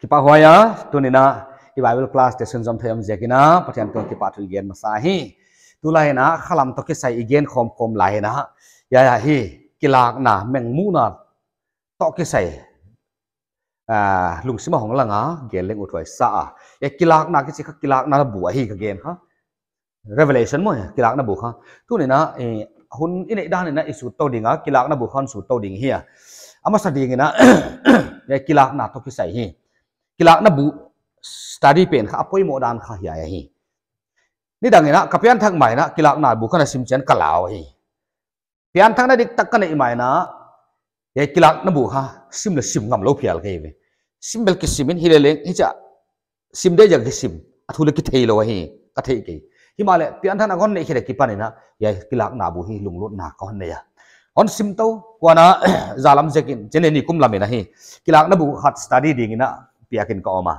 kipa hoya tunina i bible class session jom thayam jekina pathian to kipa thu gen masa hi tula hena khalam to ke sai igen khom khom la hena ya ya hi kilak na mu na to ke sai à lung sima hong langa gen leng uthwai sa a ya kilak na ke chikha kilak na bu hi ka gen ha revelation mo kilak na bu kha tunina e hun ine dan na isu to dinga kilak na bu khan su to ding hi ama sa ding na ya kilak na to ke sai hi kilak na bu study pen kha apoi mo dan kha ya hi ni dangena kapian thang mai na kilak na bu khana sim chen kalao hi pian thang na dik tak kana imai na ye kilak na bu ha sim la sim ngam lo phial kai ve sim bel ki sim hi le le hi cha sim de jang ki sim athu le ki thei lo hi ka thei ke hi ma le pian thang na gon ne khire ki pan na ye kilak na bu hi lung lot na kon ne ya on sim to kwana zalam jekin chen e ni kum lamena hi kilak na bu hat study ding na piakin ka oma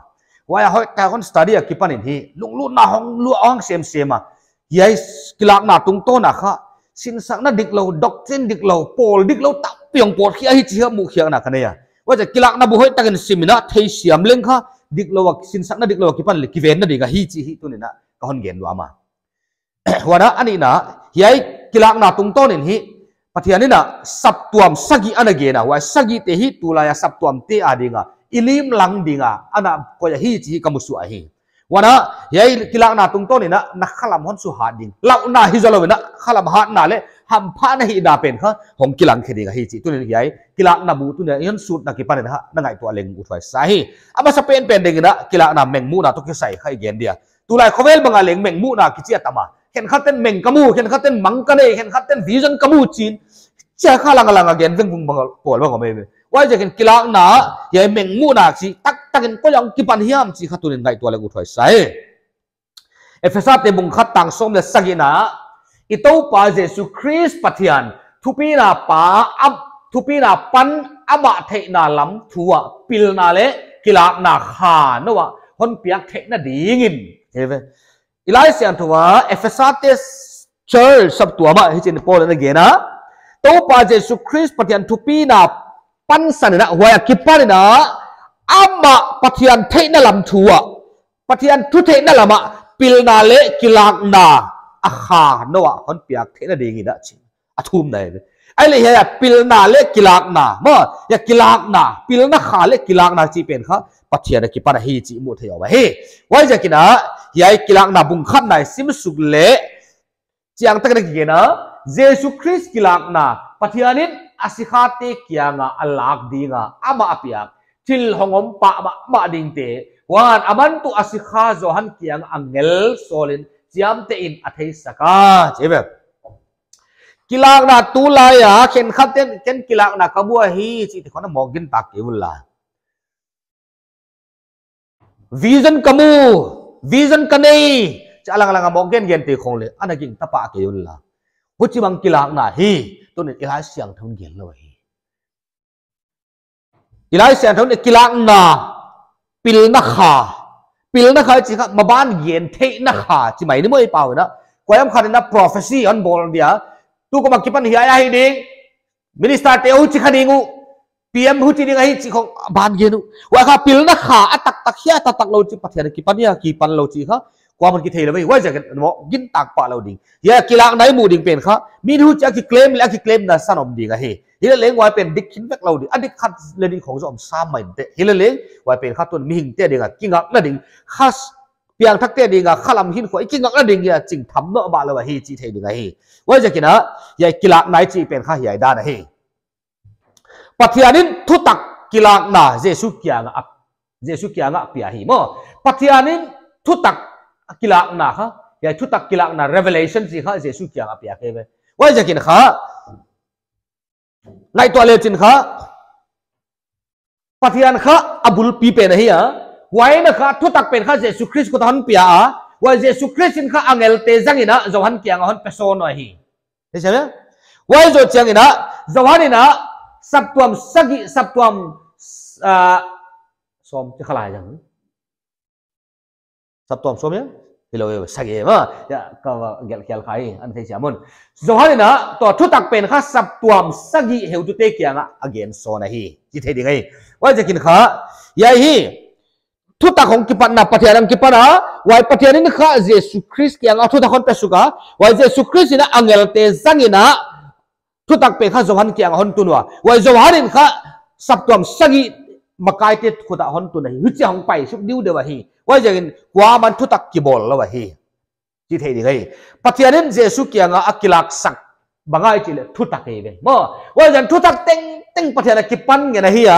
waya hoi ka kon study a kipan hi lung lu na hong lu ong sem sema ah. yai kilak na tung to na ah, kha sin sak na dik lo doctrine dik lo pol dik lo ta piang por khia hi chiha mu khia na kana ya waja kilak na bu hoi takin simina thei siam leng kha dik lo wak sin sak na dik lo kipan li kiven na diga hi chi hi tu ni ka hon gen lu ama wara ani na yai kilak na tung to nin hi pathianina saptuam sagi anage na wa sagi te hi tulaya saptuam te adinga อิลิมลังดิงอะอนาคตจะฮีกมุสุอหวันนั้นยัยกิลังนาตุงต้นนี่นะนักขลังหันสุหาดิงเล่านาฮิจลวินะขลามหาดนาเลหัมพานะฮีดาเป็นข้าของกิลังเคดีกับฮิจีตุนี่ยัยกิลังนาบูตุนี่ยันสุดนักปันนะฮะนั่งไอตัวเล็งอุทไวสายอามาสเปนเป็นเด็กนะกิลังนาเมงมูนาตุกิใส่ข้าเกียนเดียตุลัยขเวลบังอาเล็งเมงมูนากิจิอัตมาเห็นขัดเต้นเมงกมูเห็นขัดเต้นมังกันเอเห็นขัดเต้นวิจันกมูจีนเจ้าข้าลังลังอาเกีนเวงบุงบังกอลบังกอลไม่ว่าจะเห็นกีฬาหนาอย่าเม่งงูหนักสิตักตักเห็นก็ยังกิปันเฮียมสิขัดตุนินไงตัวเลกุถอยใส่เอฟเฟซัตเตบุงขัดต่างสมเลสักินาอิโตปาเจสุคริสปัทยันทุปีนาปาอับทุปีนาปันอบะเทนาลัมทัวปิลนาเลกีฬาหนาขาเนวะคนเปียกเทนาดีงินเฮ้ยอิไลเซียนทัวเอฟเฟซัตเตสเชอร์สับตัวมาให้เจนโปลนั่นเกนะโตปาเจสุคริสปัทยันทุปีนาปั้นสันนะหัวยกิปันนะอามะปฏิยันเทนลำทัวปฏิยันทุเทนลำะปิลนาเลกิลากนาอาคาโนะคนเปียกเทนดีงี้นะชิอาทุมไหนไอ้เลยเฮียปิลนาเลกิลากนาบ่ยากิลากนาปิลนาขาเลกิลากนาจีเป็นค้าปฏิยันกิปันเฮจีมุเทยววะเฮไวยจะกินนะยายกิลากนาบุงขันนานซิมสุกเละจียงตะกันกี่นะเยซูคริสต์กิลากนาปฏิยันี้ asikhate kianga alak dinga ama apiak til hongom pa ma ding te wan aman tu asikha zo han nga angel solin chiam te in athei saka chebe kilak na tu la ya khen khaten ken kilak na kabua hi chi te khona mogin ta ke ulla, vision kamu vision kanei chalang langa mogin gen te khong le anaking tapa ke bulla huchi bang kilak na hi tôi nên lái xiang thông điện lời lái xiang thông điện kilang na pil na kha pil na kha chỉ khác mà ban yên thế na kha chỉ mấy nữa mới bảo đó quay em khai na prophecy on ball dia tu có mặc kipan hiaya hi đi minister teo chỉ khai đi ngu PM hu chi ding ai chi khong ban genu wa kha pil na kha atak tak hi atak tak lo chi pathian kipan ya kipan lo chi kha ความมันก่เทเลไม่ว่าจะกันมอยินตากปะเราดิ่งยากีฬาไหนหมู่ดิ่งเป็นเขามีทูจักที่เคลมและกี่เคลมนะสนอมดิ่งอะเฮฮิลเลงไว้เป็นดิคินแบกเราดิ่งอันนี้ขัดเรนของจอมสามใหม่เตฮิลเลงไว้เป็นข้าตัวมีหิงเตะดิ่งอะกิ่งอักนั่นดิ่งขัสเปียงทักเตะดิ่งอะขาลำหินขวายกิ่งอักนั่นดิ่งอะจึงทำเนาะบาเรา่าเฮจีเทดิ่งอะเฮว่าจะกินอะอยากีฬาไหนจีเป็นข้าใหญ่ด้านอะเฮปัทยานินทุตักกีฬาหนาเจสุกี้ยงอะเจสุกี้ยังอะเปียหิมอปัทยานินทุตักกิลักนาค่ะยาชุดตักกิลักนา revelation สิคะเจสุเกี่ยงอภิยาเกไว้ยจะกินค่ะไลตัวเลจินค่ะปฏิญาณค่ะอับุลปีเป็นอะไรอ่ะวัยนะค่ะชุดตักเป็นค่ะเจสุคริสกุฏหันเปียอ่ว่าเจสุคริสต์นค่ะอังเอลเตจังอีนะจวันเกี่ยงอันเปโซนอะไรเห็นไหมว่าจวันเกี่ยงอีนะจวันอีนะสับตัวมสกิสับตัวมสอ่มจะขลายยังสับตัวมสมยัง hilowe sage ma ya kawa gel kyal khai an thei siamun zohalina to thu tak pen kha sab tuam sagi heu tu te kyanga again so na hi chi thei dingai wa jakin kha ya hi thu tak hong ki pat na pathialam ki para wai pathianin kha jesu christ kyanga thu tak hon pe suka wai jesu christ ina angel te zangina thu tak pe kha zohan kyanga hon tunwa wai zoharin kha sab tuam sagi makai te khuda hon tu nahi hi chi hong pai suk diu dewa hi ว่าจะกินว่ามันทุตักกีบอลแล้ววะฮีที่เทียนี่ไงปัจจัยนั้นเจสุกี้งาอักลักสักบางไอจิเลทุตักเองบ่ว่าจะทุตักเต็งเต็งปัจจัยนั้นกีปันไงนะฮีอ่ะ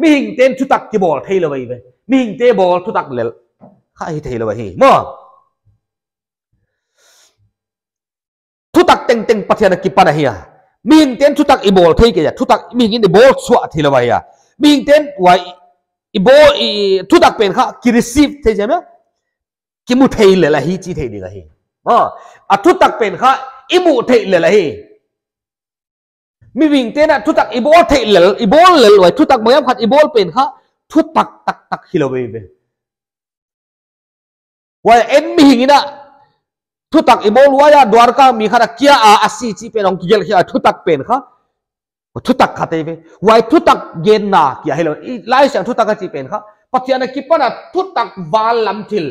มีหิงเต็นทุตักกีบอลเทียแล้ววะฮีมีหิงเตบอลทุตักเลลข้าเทียแล้ววะฮีบ่ทุตักเต็งเต็งปัจจัยนั้นกีปันนะฮีอ่ะมีหิงเต็นทุตักอีบอลเทียกันทุตักมีหิงเตบอลสวะเทียแล้ววะฮีอ่ะมีหิงเต็นไว้อีโบอีทุดักเป็นข้ากิริสีบเทจะไหมกิมุเทยเลยละฮีจีเทยดลกว่าฮีอ๋อทุดักเป็นข้าอีมุเทยเลยละฮีมีวิ่งเต้นอ่ะทุดักอีโบเทยเลยอีโบเลยไว้ทุดักเมื่อยขัดอีโบเป็นข้าทุดักตักตักฮิโลเวเวไว้เอ็นมีหิงนะทุดักอีโบรา้ว่าดวาร์กามีขนาดเกียร์อาอาซีจีเป็นองค์เกียร์ขี้ทุดักเป็นข้าทุตักขัดเววัยทุตักเย็นนักอย่าให้เราไล่เสียงทุตักก็จีเป็นครับปัจจัยนักกิปนัดทุตักวาลำทิล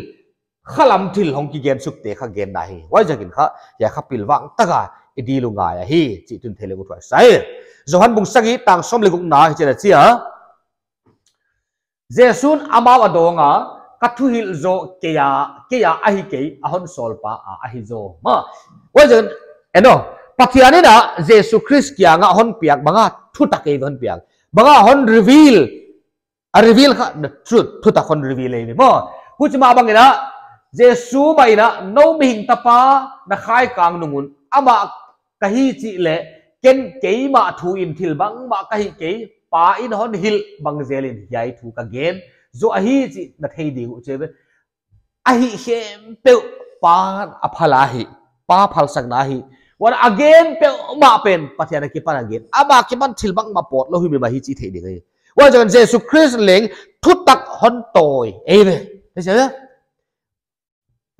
ขลัมทิลของกิเกนสุกเตะขเกนได้ว่าจะกินครับอย่าขับปิลวังตะกาดีลุงไงฮีจิตุนเทเลกุถวยใส่จงหันบุงสักีต่างสมเลกุกนาเจริญเสียเจสุนอามาวดงอ่ะกัทุฮิลโจเกียเกียอหิเกียอหอนโซลปาอหิโจมาว่าจะเอ็นโอ pathianin a jesu christ kya nga hon piak banga thuta ke hon piak banga hon reveal a reveal kha the truth thuta hon reveal ei mo kuchma bangena jesu maina no mi hing tapa na khai kang nungun ama kahi chi le ken kei ma thu in thil bang ma kahi kei pa in hon hil bang zelin yai thu ka gen zo ahi hi chi na thei di u chebe a hi hem pe pa aphala hi pa phal sak na hi วันั g เกนเป็นมาเป็นปฏิญาณกี่ปันั g เกนอาบากี่ปันทิลบังมาปอดแล้วหิมีมาฮิจิเทดิเงยว่าจากเจสุคริสต์เล็งทุตักฮอนโตยเอ้ยเนี่ยเห็ไหม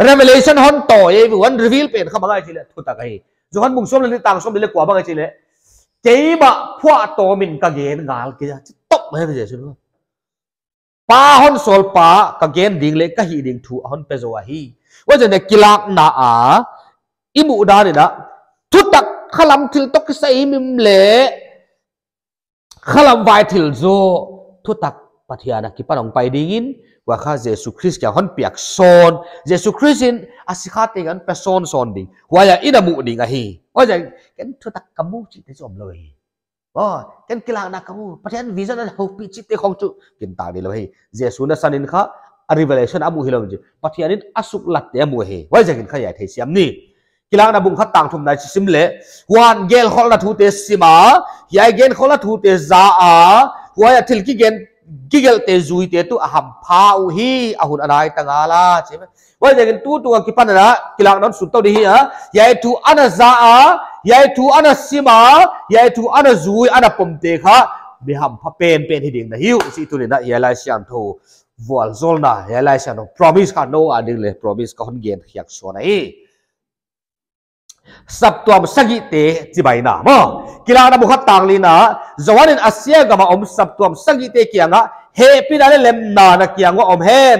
เรเมเลชั o นฮอนโตยเอ้ยวันรีวิลเป็นข้ามาไงจีเลยทุตักไอ้จูฮันมุ้งส้มเลยต่างส้มเลยกว่าบังไงจีเลยเจีบพวกโตมินกังเกนงาลกี่จะตบไหพไปเจสุนป้าฮอนโซลป้ากังเกนดิ่งเล็กก็ฮีดิ่งทูฮอนเปโซาฮีว่าจากเนี่ยกิลักนาอาอิมูดานี่นะ kalam til to ki sai mim le kalam vai til zo thu tak pathia na ki parong pai ding in wa kha jesu christ ya hon piak son jesu christ in asikha te gan person son ding wa ya ina mu ding a hi wa ja ken thu tak kamu chi te som loi wa ken kilang na kamu pathian vision ho pi chi te khong chu kin ta ni loi jesu na sanin kha a revelation amu hilom ji pathian in asuk lat te amu he wa ja kin kha ya thei siam ni กิลางนับบุงขัดต่างทุมนายซิมเล่วันเกลขอลทูเตสิมาฮิไอเกลขอลทูเตซาอาหัวยาทิลกิเกนกิเกลเตจุยเตตุอาหัมพาวฮีอาหุนอะไรต่างอาลาใช่ไหมว่าอย่างนั้นตูวตัวกิปันนะกิลางนั้นสุดโต่ดีฮะยายทูอันซาอายายทูอันสิมายายทูอันจุยอันปมเตค่ะมีหัมพาเป็นเป็นที่ดิ่งนะฮิวสิตุี่นะยายไลเซียนทูวอลโซลนะยายไลเซียนทู promise ค่ะ no อันนี้เลย promise ก็คนเกนอยากชวนไอ้ sập tuam sagi te chi bai na mo kila na bukhat tang li na zawanin asia gama om sập tuam sagi te kianga he pina le lem na na kianga om hen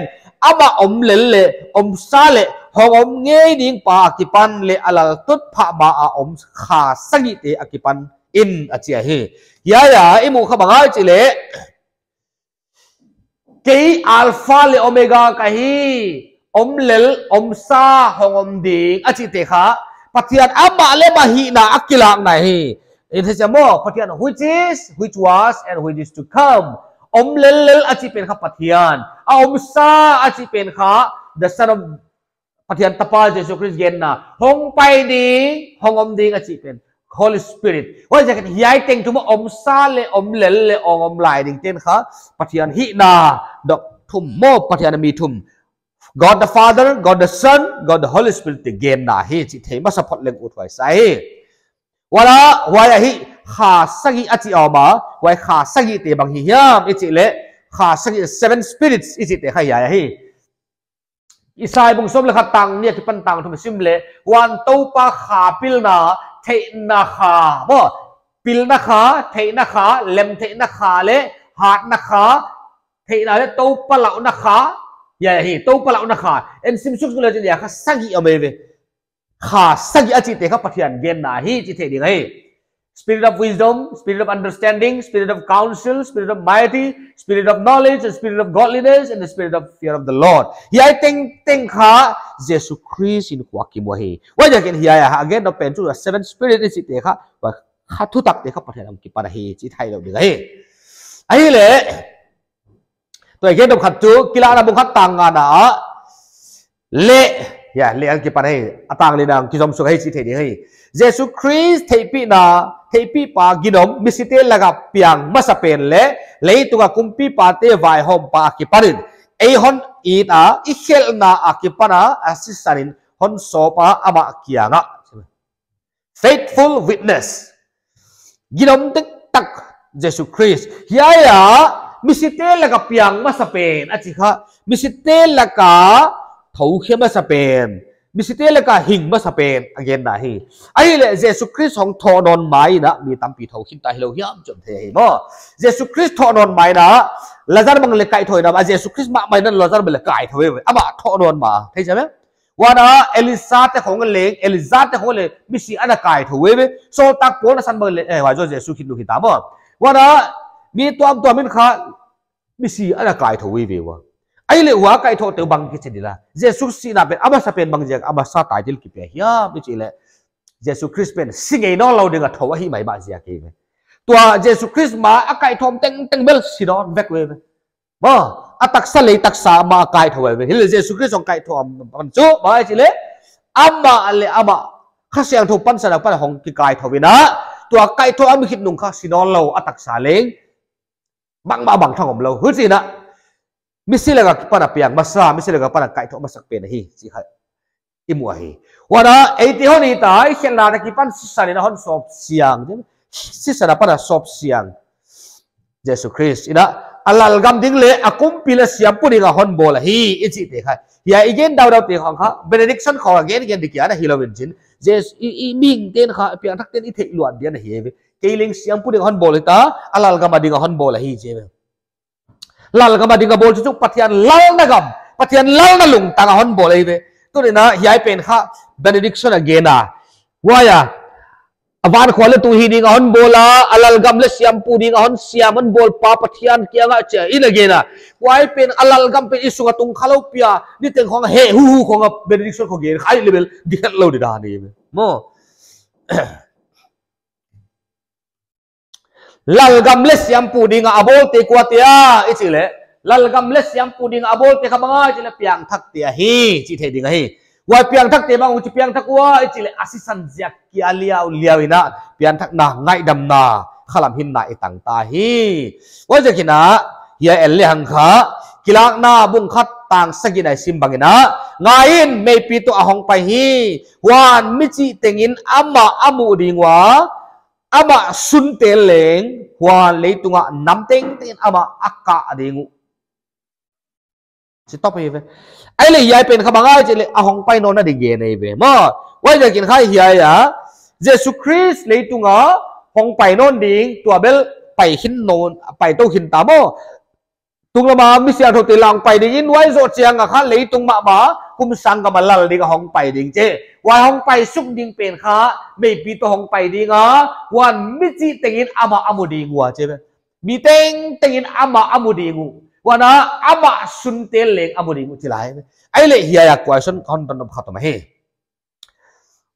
ama om le le om sa le hong om nge ding pa akipan le alal tut pha ba a om kha sagi te akipan in achia à à hi ya ya dạ, imu khabangai chi le cái alpha le omega cái hi om lel om sa hong om ding achi te kha ปฏิอันอับาเลมาฮีนาอักกิลังไหนอินเทชโมปฏิอัน which is which was and which is to come อมเลลเลลอาจิเป็นข้าปฏิอันอมซาอาจิเป็นข้า the son of ปฏิอันตาปาเจสุคริสเยนนาหงไปดีหงอมดีอาจิเป็น Holy Spirit ว่าจะเกิดย้ายเต็งทุกโมอมซาเลอมเลลเลอมอมลายดิ้งเต็นข้าปฏิอันฮีนาดอกทุ่มโมปฏิอันมีทุ่ม God the Father, God the Son, God the Holy Spirit เกณฑ์นะฮีที่มาสะพัดเลงอุดไว้ใช่ว่าละว่าฮีข้าสักิอจิออมาว่าข้าสกิเตบังฮียามอิจิเลข้าสักิ seven spirits อิจิเตใครยหย่ฮีอิสายบุงสมเลขาตังเนี่ยที่ปั้นตังทุ่มซิมเลวันโตปะข้าพิลนาเทนนาขาบ่พิลนาข้าเทนนาขาเลมเทนนาขาเลหักนาขาเทนนาเลโตปะเหล่านาขา ya hi to pala na kha en sim suk le ya kha sagi amewe kha sagi achi te kha pathian gen na hi chi the ding hai spirit of wisdom spirit of understanding spirit of counsel spirit of piety spirit of knowledge and spirit of godliness and the spirit of fear of the lord hi i think think kha jesus christ in kwaki mo hi wa ja ken hi ai again no pen to the seven spirit is te kha kha thu tak te kha pathian am ki par hi chi thai lo ding hai ai le tôi ghét đồng hạt chú kila là bông khát tàng ngà đã lệ ya dạ, lệ ăn kịp này à tàng lên kí kizom sung hay chỉ thế đi hay Jesus Christ thấy pi na thấy pi pa ginom misite laga piang masa pen lệ lấy tung cung pi pa te vai hôm pa kịp ấy ấy hon ít à ít khel na à kịp pana à, assistanin hon sopa ama à, kianga faithful witness ginom tức tắc Jesus Christ yeah มิสิเตลกับพียงมาสเปนอ่ะจิฮะมิสิเตลกับทูเขมาสเปนมิสิเตลกับหิงมาสเปนอ่ะเย็นนะฮีไอ้เลยเยซูคริสต์ของทอดอนไม้นะมีตั้มปีทูขินตาฮิโลยามจนเทฮีบ่เยซูคริสต์ทอดอนไม้นะลาซาร์มังเลกไก่ถอยนะมาเยซูคริสต์มาไม่นั่นลาซาร์มังเลกไก่ถอยไปอ่ะบ่ทอดอนมาเท่ใช่ไหมว่านะเอลิซาเตของเลงเอลิซาเตของเลงมิสิอันกไก่ถอยไปโซตักโปนสันเบลเออว่าจะเยซูคริสต์ดูขินตาบ่ว่านะมีตัวตัวมินขามิสีอะไรกายทวีวีวะไอเลวะกายทอเตบังกิเชดีละ เยซูสีน่าเป็นอาบัสเป็นบังเจกอาบัสตายจิลกิเปียฮิอมิจิเลเยซูคริสเป็นสิ่งไอ้น้องเราเด้งกับทวีไม่บาเสียกิเวตัวเยซูคริสมาอากายทอมเต็งเต็งเบลสีนอนแบกเวเวบ่อาตักสลายตักสามากายทวีเวฮิลเยซูคริสองกายทอมปันจุบ่ไอจิเลอามาไรอามาข้าเสียงทุบปั้นสนับปั้นของกิกายทวีนะตัวกายทวะมิคิดนุ่งข้าสีนอนเราอาตักสาเลงบังบ้าบังทองผมเลยหึ่ยสินะมิสิเลกับปานาเปียงมาซามิสิเลกับปานาไก่ท้งมาสักเป็นฮีสิฮะอิมัวฮีว่าแล้วไอ้ที่คนนี้ตายเชีนลาตะกิปันสิสันนะคนสอบเสียงสิสันปานาสอบเสียงเยซูคริสต์นะอัลลัฮ์กำดิ่งเลอคุมพิลสิยามปุรนิกาอนโบลฮีอิจิเองครย่าอีกเงินดาวดาวเต็งของเขาเบเนดิกชันขออีกเงินเงินดีกี่อันนฮิลลาวินจินเจสอีมิงเต็งเขาเปียงทักเต็งอิทธิลวนเดียนะเฮีย keling siam pu ding hon bol ta alal gama ding hon bol hi je lal gama ding bol chu pathian lal na gam pathian lal na lung ta hon bol hi ve tu na hi pen kha benediction again à. À? À, a waya awan khwale tu hi ding hon bola alal gam le siam pu ding hon siam hon bol pa pathian kia nga che in again a wai pen alal gam pen isunga tung khalo pia ni teng khong he hu hu khong benediction khong gen khai level dikhlo di da ni mo ลัลกัมเลสยามพูดิงอาบอลเตกวาเตียอิจิเล่ลัลกัมเลสยามพูดิงอาบอลเตขบังอาจิเลเพียงทักเตียฮีจิเทดิงฮีวาเพียงทักเตบังอุจเพียงทักว่าอิจิเล่อาศิสันเจกกิอาลียาอลียาวินาเพียงทักนาไงดัมนาขลังหินนาอิตังตาฮีวาจะกินะยาเอลเลหังคะกิลักนาบุงคัดต่างสกินาสิมบังกินะงายินไม่ปีตัวอหงไปฮีวันมิจิเตงินอามาอามูดิงวาอาบสุนเตเองหัวเลตุงะน้ำเต็งเต็งอาบะอากาดิงุสิตอบไปเว้ไอ้เลยยหยเป็นขบังไอ้เจเลยอาหงไปโนนัดิเกนไอ้เว้มาว่าจะกินข้าวเฮียยะเจสุคริสเลยตัุงะหงไปโนนดิงตัวเบลไปหินโนนไปโตหินตามอตุงละมามิเสียทุติลังไปดิยินไว้โสดเสียงอะขาเลยตุงมาบาคุมสังกับมาลาดีก็ห้องไปดิงเจ ว่าห้องไปสุกดิงเป็นขาไม่ปีตัวห้องไปดิงอ่วันมิจิเต็งอินอามาอมุดีงัวเจ้ไหมมีเต็งเต็งอินอามาอมุดีงูวันนะอามาสุนเตลเลงอมุดีงูที่ไรไอเลี้ยอยากกว่าสันคอนตันบขัตมาเฮ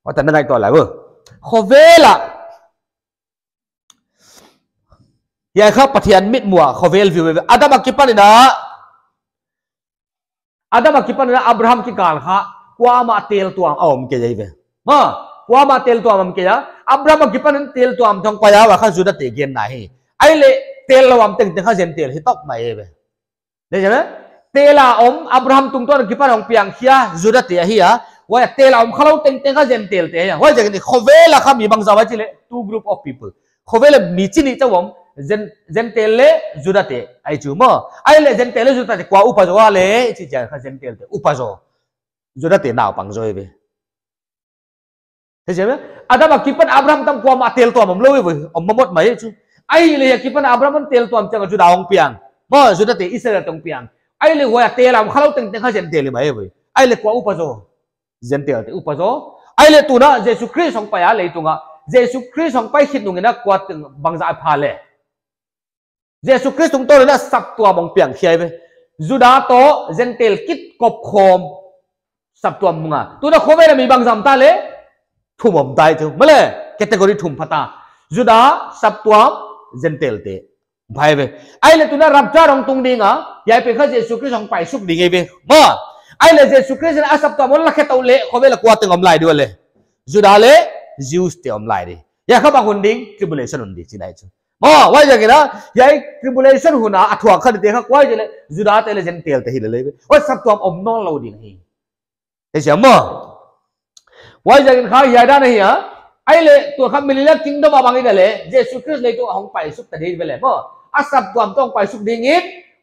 ว่าแต่ไม่ได้ตัวอะไรเว้ขอเวละยายข้าปฏิญาณมิดมัวขอเวลวิวอาดามกิปันนะ adama kipan na abraham ki kan ha kwama tel tuam om ke jaive ha kwama tel tuam am ke ya abraham kipan tel tuam thong kwa ya wa khan juda te gen na hi ai le tel lawam teng te kha jen tel hi tok mai eve le jana tela om abraham tung ton kipan ong piang khia juda te hi ya wa tela om khalo teng te kha jen tel te ya wa jagni khowela kham ibang zawa chile two group of people khowela michini chawom zen zen tele judate ai chu mo ai le zen tele judate kwa upazo wa le chi cha kha zen tele upazo judate naw pang joi e be thế chứ adam à kipan abraham tam qua mà tel tuam om lâu vậy om mamot mai chứ ai le kipan abraham tel tuam chang ju ông piang mo ju da te israel tong piang ai le wa tel am khalau teng teng kha jen tel mai vậy ai le qua upazo jen tel te upazo ai le tu na jesus christ ông phải ya le tu nga jesus christ ông phải pa khit nu na qua teng bang za pha le Giêsu Christ chúng tôi à. là sập tua bằng biển khi ấy Juda to gentil kit cop khom sập tua mga tu đã khome là mi bang giảm ta lệ thum om tai chứ mà lệ category phát phata Juda sập tua gentil te bài về ai là tu đã rập ra rong tung đi ngã giải pe khát Giêsu Christ không phải xúc đi ngay về mà ai là Giêsu Christ là sập tua muốn là khét tàu lệ khome là qua từng om lại đuôi lệ Juda lệ Zeus te om lại đi ya dạ, khắp bằng hồn đinh tribulation hồn đi chỉ này chứ वाई जगे ना याई ट्रिबुलेशन हुना अथुआ खद देखा क्वाई जले जुदा तेले जन तेल ते हिले लेबे और सब तो अब नॉन लो दी नहीं ऐसे हम वाई जगे खा यादा नहीं हां आइले तो हम मिलिला किंगडम आबांगे गले जे सुक्रिस ले तो हम पाई सुक तदे बेले बो असब तो हम तो पाई सुक दिंगे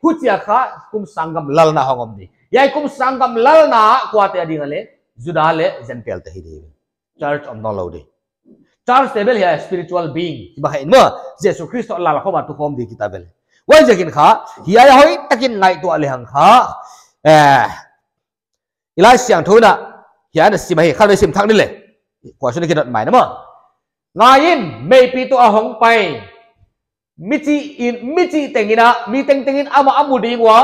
हुचिया खा कुम संगम ललना होगम दी याई कुम संगम ललना क्वाते दिंगले जुदा ले जन तेल ते हिले चर्च ऑफ नॉन लो তার স্টেবল হে স্পিরিচুয়াল বিং বা ইন মা জেসু খ্রিস্ট আল্লাহ লাখ মা তো কম দি কিতাবে ওয়াই জাকিন খা হিয়া হই তাকিন নাই তো আলে হং খা এ ইলাই সিয়াং থো না হিয়া না সিমা হে খালবে সিম থাক নিলে কোয়েশ্চন কি দট মাই না মা নাই ইন মে পি তো আহং পাই মিচি ইন মিচি তেঙ্গিনা মি তেঙ্গ তেঙ্গিন আমা আমুদি ওয়া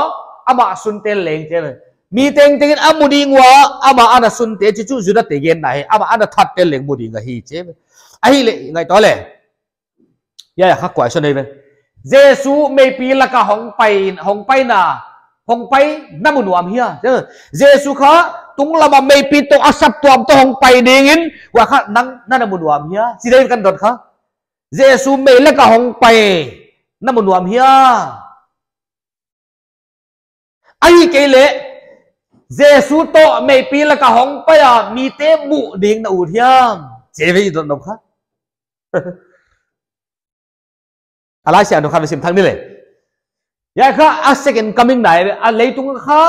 আমা সুনতে লেং জেবে mi teng teng a mu ding wa ama ana sun te chi chu zuna te gen nai ama ana that te leng mu ding a hi che a hi le ngai to le ya ha kwai so nei ve jesu me pi la ka hong pai hong pai na hong pai na mu nuam hia jesu kha tung la ma me pi to asap tuam to hong pai ding in wa kha nang na na mu nuam hia chi dei kan dot kha jesu me la ka hong pai na mu nuam hia ai cái lệ เจสุโตไม่ปีละกะหองไปอ่ะมีเตมุดิงนะอูเทียมเจวิดนนบค่ะอะไรเสียนุค่ะเปสิมทั้งนี้เลยยาค่ะอัศเยกันกำมิงไหนอะไรตรงค่ะ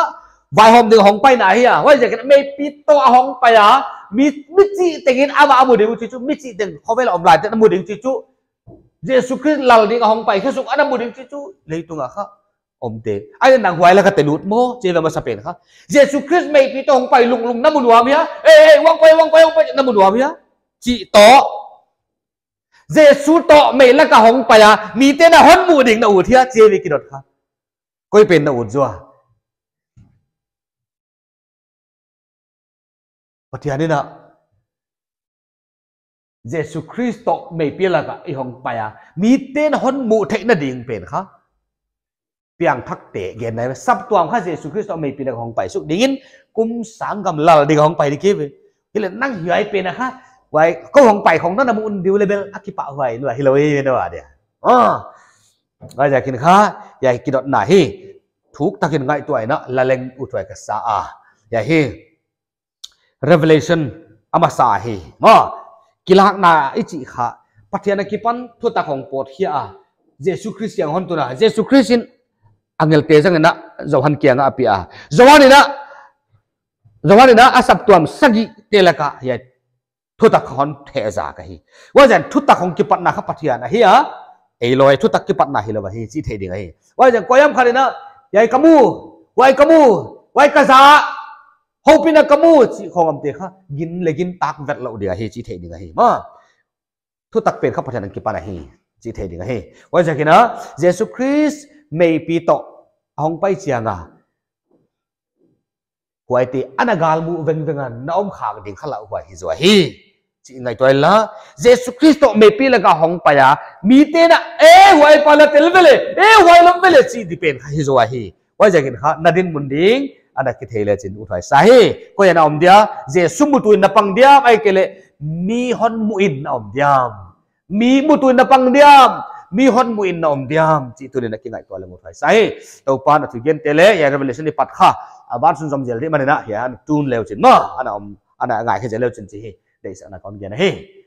วายหอมดึงหองไปไหนเฮียว่าจะกันไม่ปีโตหองไปอ่ะมีมิจิแต่งินอาบะอาบุดิวจิจุมิจิเต็งเขาไม่ลอมลายแต่นบุดิวจิจุเยซูคริสต์ลาลดิงหองไปเขาสุกอันนบุดิวจิจุเลยตรงค่ะอมเดไอ้หนังไวแล้ก็เตลุดโมเจลมาสเปนครับเยซูคริสต์ไม่พีตองไปลุงลุงน้ำมันหัวเมียเอ้วังไปวังไปวังไปน้ำมันวเมียจีโตเจสุตโตไม่ละก็หงไปอ่มีเตน่ะฮอนมูดิงนาะอุทิยาเจวิกิดค่ะก็ไเป็นนาะอุจัวปฏิญาณี่ะเจสุคริสต์โตไม่เปล่ก็ไอหงไปอ่มีเตน่ะฮอนมูเทน่ะดิงเป็นค่ะเปียงทักเตะเก์ไหนสับตัวข้าเยซูคริสต์อไม่ปีนของไปสุดดิ้นกุมสังกำลังดีของไปดิคิวฮิเลนั่งเหว่อเป็นนะคะไว้ก็ของไปของนั่นนะมุนดิวเลเบลอขิปะไว้ห้วยฮิเลวีนว่าเดียอ๋อก็อยากกินข้าอยากกินดอกไหนทุกตะกินง่ายตัวนะละเลงอุทวยกษาอ่ะอยากให้ revelation อามาสาฮีมากิลักนาอิจิข้าปัทยานกิปันทุตาของปวดเฮียเยซูคริสต์ยังฮอนตุนะเยซูคริสต์อังเกิลเตะซังนะจวันเกียงอภิอาจวันนี่นะจวันนี่นะอาสัพตัวมสกิเตลกะยัยทุตักขอนเทจากะฮีว่าจันทุตักของกิปันนาขับปัทยานะเฮียเอลอยทุตักกิปันนาฮิลวะฮีจีเทดิงะฮีว่าจันกอยมขารินะยัยกมูไว้กมูไว้กะซโฮปินะกมูสิของอัมเตคะกินเลกินตักเวทเหล่าเดียฮีจีเทดิงะฮีมาทุตักเป็นขปัทยานกิปันนาฮีสิเทดิงว่าจันกินะเยซูคริสต์ไม่ปีตอาไปเชียงอ่ะหวยตีอันนั้นกลมูเวงเวงั่ะน้อมขางดิ่งขลังหวยฮิจวะฮีจีไงตัวเองละเยซูคริสต์ไม่พิลก้าห้องไปยามีเต็นอ่ะเอ้หวยพอลตเทลเวลเอ้หวยลำเวลจีดิเป็นฮิจวะฮีว่าจะกินข้าวนาดินมุนดิ่งอันนั้นคิดเฮเลจินอุทัยสาเฮก็ยังนอมเดียวเยซูมุตุนนับปังเดียไอ้เกล่มีฮอนมุอินนอมเดียมมีมุตุนนับปังเดียม mi hon mu in om diam chi tu ne ki ngai to le ngot fai sai to pa na thigen te le ya revelation ni pat kha aban sun som jel ri manena ya tun leo chin ma ana om ana ngai khe jel leo chin chi hi dei sa na kon gen hi